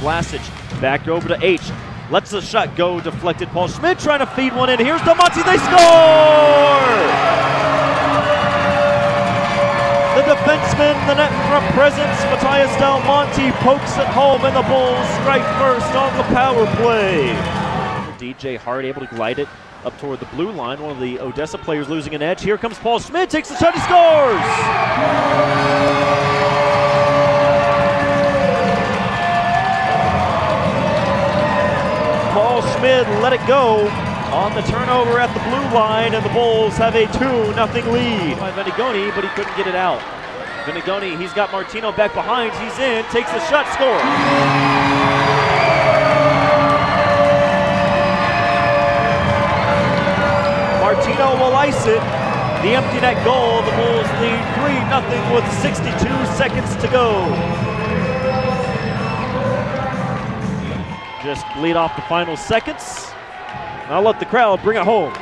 Vlasic back over to H. Lets the shot go, deflected. Paul Schmidt trying to feed one in. Here's Monty. they score! The defenseman, the net presence, Matthias Del Monte pokes it home, and the Bulls strike first on the power play. DJ Hart able to glide it up toward the blue line. One of the Odessa players losing an edge. Here comes Paul Schmidt, takes the shot, he scores! Schmidt let it go on the turnover at the blue line, and the Bulls have a 2 0 lead by Venigoni, but he couldn't get it out. Venigoni, he's got Martino back behind, he's in, takes the shot, score. Martino will ice it. The empty net goal, the Bulls lead 3 0 with 62 seconds to go. Just lead off the final seconds. I'll let the crowd bring it home.